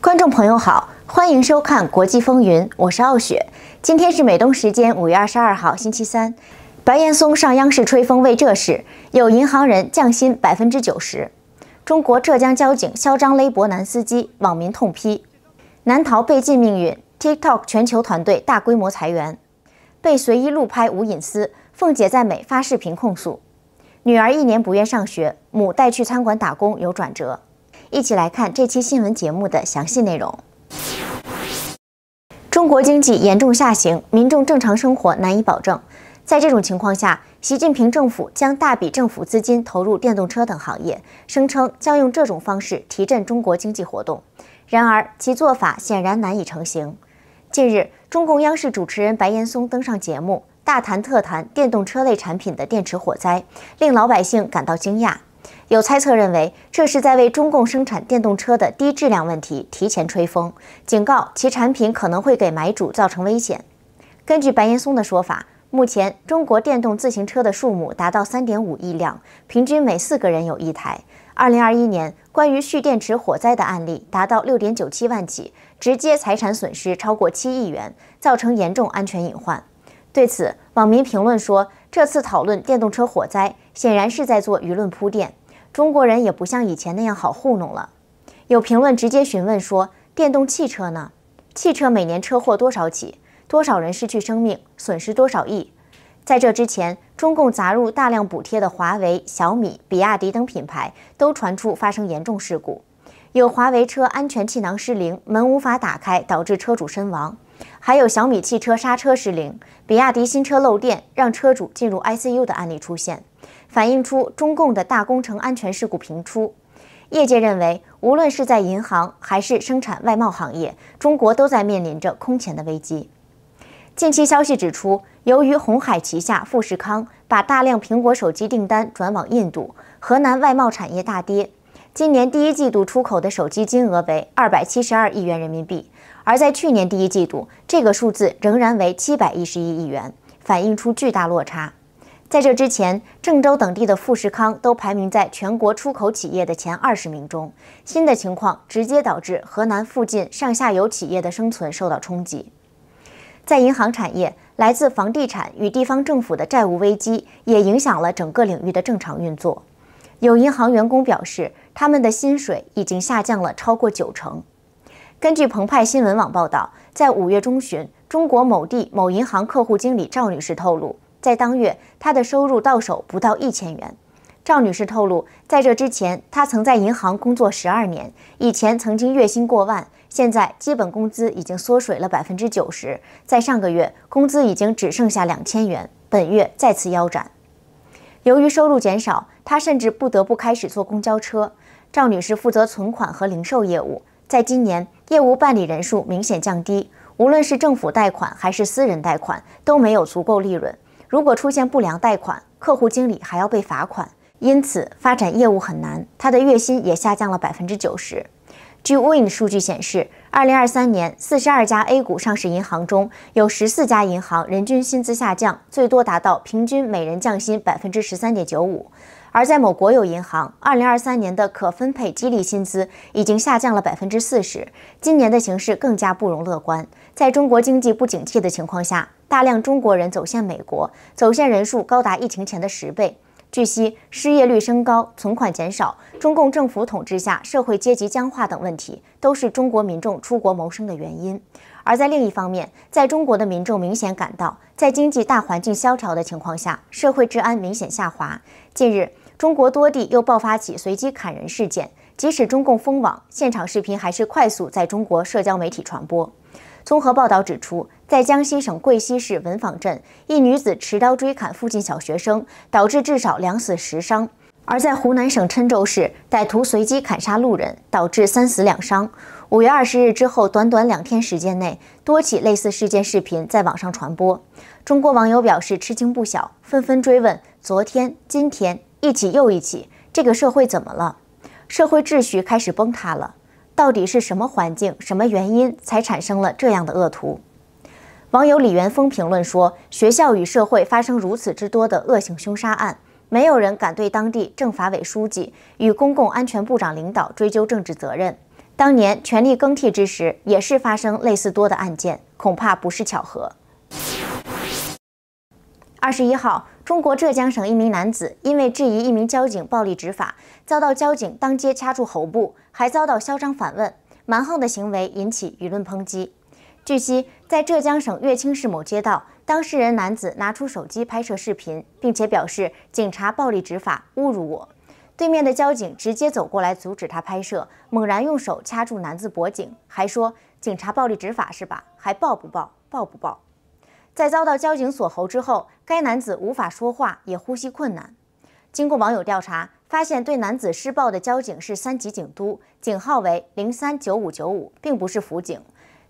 观众朋友好，欢迎收看国际风云，我是傲雪。今天是美东时间五月二十二号星期三。白岩松上央视吹风为这事，有银行人降薪百分之九十。中国浙江交警嚣张勒脖男司机，网民痛批。难逃被禁命运，TikTok 全球团队大规模裁员。被随意录拍无隐私，凤姐在美发视频控诉。女儿一年不愿上学，母带去餐馆打工有转折。一起来看这期新闻节目的详细内容。中国经济严重下行，民众正常生活难以保证。在这种情况下，习近平政府将大笔政府资金投入电动车等行业，声称将用这种方式提振中国经济活动。然而，其做法显然难以成型。近日，中共央视主持人白岩松登上节目，大谈特谈电动车类产品的电池火灾，令老百姓感到惊讶。有猜测认为，这是在为中共生产电动车的低质量问题提前吹风，警告其产品可能会给买主造成危险。根据白岩松的说法。目前，中国电动自行车的数目达到三点五亿辆，平均每四个人有一台。二零二一年，关于蓄电池火灾的案例达到六点九七万起，直接财产损失超过七亿元，造成严重安全隐患。对此，网民评论说：“这次讨论电动车火灾，显然是在做舆论铺垫。中国人也不像以前那样好糊弄了。”有评论直接询问说：“电动汽车呢？汽车每年车祸多少起？”多少人失去生命，损失多少亿？在这之前，中共砸入大量补贴的华为、小米、比亚迪等品牌都传出发生严重事故，有华为车安全气囊失灵，门无法打开，导致车主身亡；还有小米汽车刹车失灵，比亚迪新车漏电，让车主进入 ICU 的案例出现，反映出中共的大工程安全事故频出。业界认为，无论是在银行还是生产外贸行业，中国都在面临着空前的危机。近期消息指出，由于红海旗下富士康把大量苹果手机订单转往印度，河南外贸产业大跌。今年第一季度出口的手机金额为二百七十二亿元人民币，而在去年第一季度，这个数字仍然为七百一十一亿元，反映出巨大落差。在这之前，郑州等地的富士康都排名在全国出口企业的前二十名中。新的情况直接导致河南附近上下游企业的生存受到冲击。在银行产业，来自房地产与地方政府的债务危机也影响了整个领域的正常运作。有银行员工表示，他们的薪水已经下降了超过九成。根据澎湃新闻网报道，在五月中旬，中国某地某银行客户经理赵女士透露，在当月她的收入到手不到一千元。赵女士透露，在这之前，她曾在银行工作十二年，以前曾经月薪过万。现在基本工资已经缩水了百分之九十，在上个月工资已经只剩下两千元，本月再次腰斩。由于收入减少，她甚至不得不开始坐公交车。赵女士负责存款和零售业务，在今年业务办理人数明显降低，无论是政府贷款还是私人贷款都没有足够利润。如果出现不良贷款，客户经理还要被罚款，因此发展业务很难。他的月薪也下降了百分之九十。据 Win 数据显示，二零二三年四十二家 A 股上市银行中有十四家银行人均薪资下降，最多达到平均每人降薪百分之十三点九五。而在某国有银行，二零二三年的可分配激励薪资已经下降了百分之四十。今年的形势更加不容乐观。在中国经济不景气的情况下，大量中国人走向美国，走线人数高达疫情前的十倍。据悉，失业率升高、存款减少、中共政府统治下社会阶级僵化等问题，都是中国民众出国谋生的原因。而在另一方面，在中国的民众明显感到，在经济大环境萧条的情况下，社会治安明显下滑。近日，中国多地又爆发起随机砍人事件，即使中共封网，现场视频还是快速在中国社交媒体传播。综合报道指出，在江西省贵溪市文坊镇，一女子持刀追砍附近小学生，导致至少两死十伤；而在湖南省郴州市，歹徒随机砍杀路人，导致三死两伤。五月二十日之后，短短两天时间内，多起类似事件视频在网上传播。中国网友表示吃惊不小，纷纷追问：昨天、今天一起又一起，这个社会怎么了？社会秩序开始崩塌了。到底是什么环境、什么原因才产生了这样的恶徒？网友李元峰评论说：“学校与社会发生如此之多的恶性凶杀案，没有人敢对当地政法委书记与公共安全部长领导追究政治责任。当年权力更替之时，也是发生类似多的案件，恐怕不是巧合。二十一号，中国浙江省一名男子因为质疑一名交警暴力执法，遭到交警当街掐住喉部，还遭到嚣张反问，蛮横的行为引起舆论抨击。据悉，在浙江省乐清市某街道，当事人男子拿出手机拍摄视频，并且表示警察暴力执法，侮辱我。对面的交警直接走过来阻止他拍摄，猛然用手掐住男子脖颈，还说：“警察暴力执法是吧？还报不报？报不报？”在遭到交警锁喉之后，该男子无法说话，也呼吸困难。经过网友调查，发现对男子施暴的交警是三级警督，警号为零三九五九五，并不是辅警。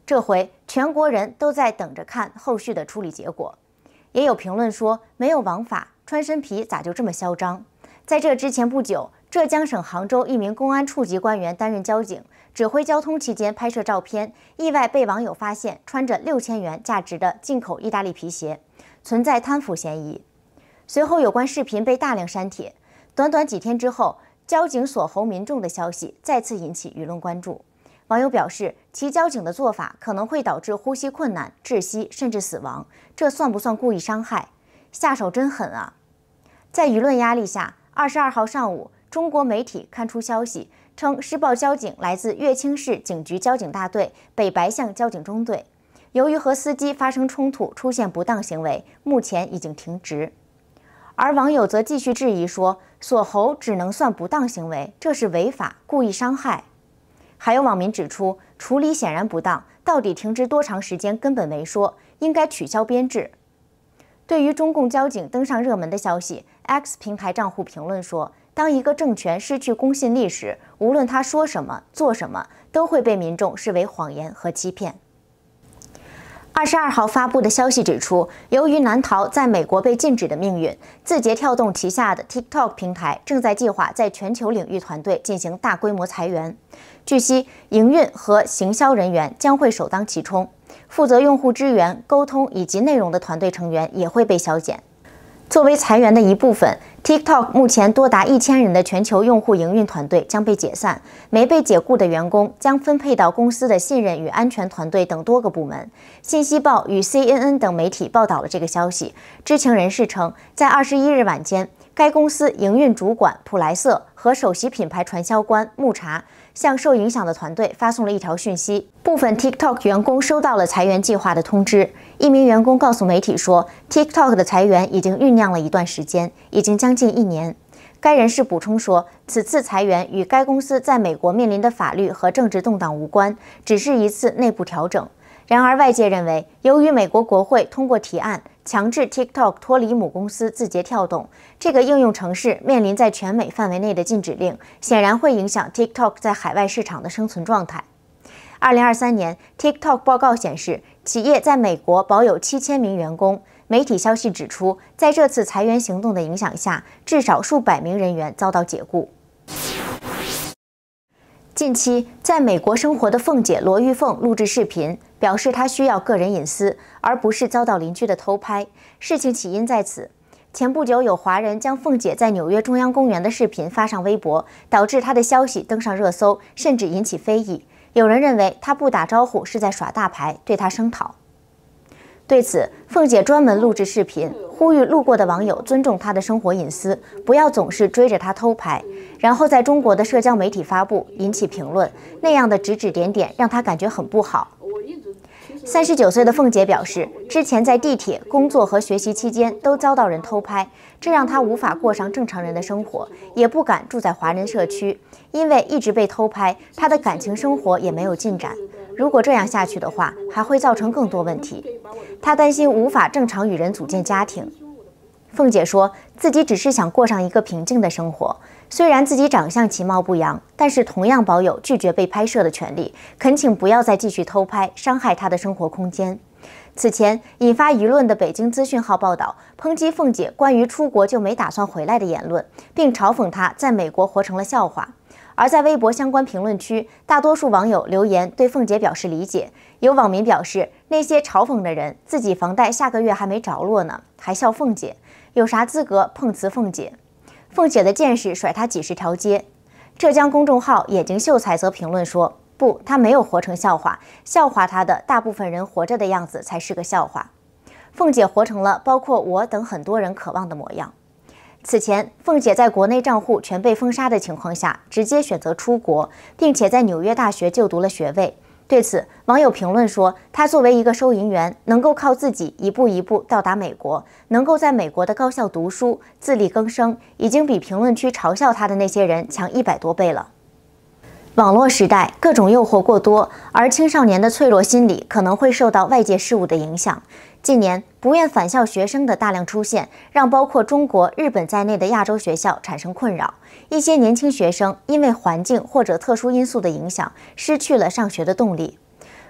这回全国人都在等着看后续的处理结果。也有评论说：“没有王法，穿身皮咋就这么嚣张？”在这之前不久，浙江省杭州一名公安处级官员担任交警，指挥交通期间拍摄照片，意外被网友发现穿着六千元价值的进口意大利皮鞋，存在贪腐嫌疑。随后，有关视频被大量删帖。短短几天之后，交警锁喉民众的消息再次引起舆论关注。网友表示，其交警的做法可能会导致呼吸困难、窒息甚至死亡，这算不算故意伤害？下手真狠啊！在舆论压力下。二十二号上午，中国媒体刊出消息称，施暴交警来自乐清市警局交警大队北白象交警中队。由于和司机发生冲突，出现不当行为，目前已经停职。而网友则继续质疑说，锁喉只能算不当行为，这是违法，故意伤害。还有网民指出，处理显然不当，到底停职多长时间根本没说，应该取消编制。对于中共交警登上热门的消息，X 平台账户评论说：“当一个政权失去公信力时，无论他说什么、做什么，都会被民众视为谎言和欺骗。”二十二号发布的消息指出，由于难逃在美国被禁止的命运，字节跳动旗下的 TikTok 平台正在计划在全球领域团队进行大规模裁员。据悉，营运和行销人员将会首当其冲。负责用户支援、沟通以及内容的团队成员也会被削减。作为裁员的一部分，TikTok 目前多达一千人的全球用户营运团队将被解散，没被解雇的员工将分配到公司的信任与安全团队等多个部门。信息报与 CNN 等媒体报道了这个消息。知情人士称，在二十一日晚间，该公司营运主管普莱瑟和首席品牌传销官穆查。向受影响的团队发送了一条讯息：部分 TikTok 员工收到了裁员计划的通知。一名员工告诉媒体说，TikTok 的裁员已经酝酿了一段时间，已经将近一年。该人士补充说，此次裁员与该公司在美国面临的法律和政治动荡无关，只是一次内部调整。然而，外界认为，由于美国国会通过提案。强制 TikTok 脱离母公司字节跳动，这个应用程式面临在全美范围内的禁止令，显然会影响 TikTok 在海外市场的生存状态。二零二三年，TikTok 报告显示，企业在美国保有七千名员工。媒体消息指出，在这次裁员行动的影响下，至少数百名人员遭到解雇。近期，在美国生活的凤姐罗玉凤录制视频，表示他需要个人隐私，而不是遭到邻居的偷拍。事情起因在此，前不久有华人将凤姐在纽约中央公园的视频发上微博，导致她的消息登上热搜，甚至引起非议。有人认为她不打招呼是在耍大牌，对她声讨。对此，凤姐专门录制视频，呼吁路过的网友尊重她的生活隐私，不要总是追着她偷拍，然后在中国的社交媒体发布，引起评论。那样的指指点点让她感觉很不好。三十九岁的凤姐表示，之前在地铁、工作和学习期间都遭到人偷拍，这让她无法过上正常人的生活，也不敢住在华人社区，因为一直被偷拍，她的感情生活也没有进展。如果这样下去的话，还会造成更多问题。她担心无法正常与人组建家庭。凤姐说自己只是想过上一个平静的生活，虽然自己长相其貌不扬，但是同样保有拒绝被拍摄的权利。恳请不要再继续偷拍，伤害她的生活空间。此前引发舆论的北京资讯号报道，抨击凤姐关于出国就没打算回来的言论，并嘲讽她在美国活成了笑话。而在微博相关评论区，大多数网友留言对凤姐表示理解。有网民表示，那些嘲讽的人自己房贷下个月还没着落呢，还笑凤姐，有啥资格碰瓷凤姐？凤姐的见识甩他几十条街。浙江公众号眼睛秀才则评论说，不，她没有活成笑话，笑话她的大部分人活着的样子才是个笑话。凤姐活成了包括我等很多人渴望的模样。此前，凤姐在国内账户全被封杀的情况下，直接选择出国，并且在纽约大学就读了学位。对此，网友评论说：“他作为一个收银员，能够靠自己一步一步到达美国，能够在美国的高校读书、自力更生，已经比评论区嘲笑他的那些人强一百多倍了。”网络时代，各种诱惑过多，而青少年的脆弱心理可能会受到外界事物的影响。近年，不愿返校学生的大量出现，让包括中国、日本在内的亚洲学校产生困扰。一些年轻学生因为环境或者特殊因素的影响，失去了上学的动力。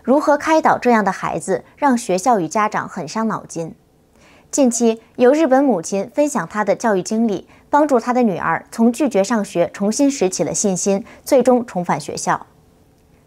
如何开导这样的孩子，让学校与家长很伤脑筋。近期，有日本母亲分享她的教育经历，帮助她的女儿从拒绝上学重新拾起了信心，最终重返学校。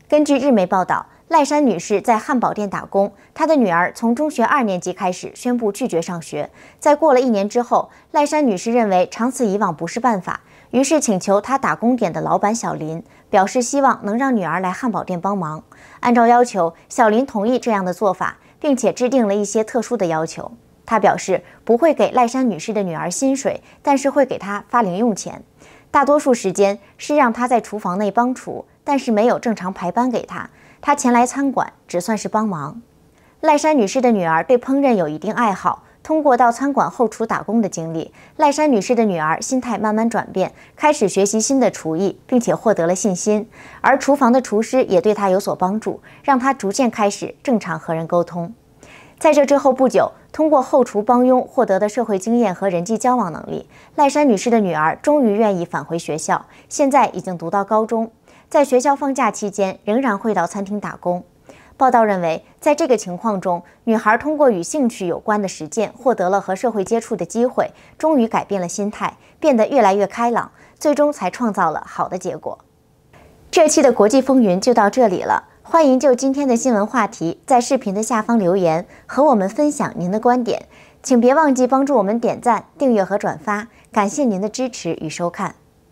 根据日媒报道。赖山女士在汉堡店打工，她的女儿从中学二年级开始宣布拒绝上学。在过了一年之后，赖山女士认为长此以往不是办法，于是请求她打工点的老板小林，表示希望能让女儿来汉堡店帮忙。按照要求，小林同意这样的做法，并且制定了一些特殊的要求。他表示不会给赖山女士的女儿薪水，但是会给她发零用钱。大多数时间是让她在厨房内帮厨，但是没有正常排班给她。她前来餐馆只算是帮忙。赖山女士的女儿对烹饪有一定爱好，通过到餐馆后厨打工的经历，赖山女士的女儿心态慢慢转变，开始学习新的厨艺，并且获得了信心。而厨房的厨师也对她有所帮助，让她逐渐开始正常和人沟通。在这之后不久，通过后厨帮佣获得的社会经验和人际交往能力，赖山女士的女儿终于愿意返回学校，现在已经读到高中。在学校放假期间，仍然会到餐厅打工。报道认为，在这个情况中，女孩通过与兴趣有关的实践，获得了和社会接触的机会，终于改变了心态，变得越来越开朗，最终才创造了好的结果。这期的国际风云就到这里了，欢迎就今天的新闻话题在视频的下方留言，和我们分享您的观点。请别忘记帮助我们点赞、订阅和转发，感谢您的支持与收看。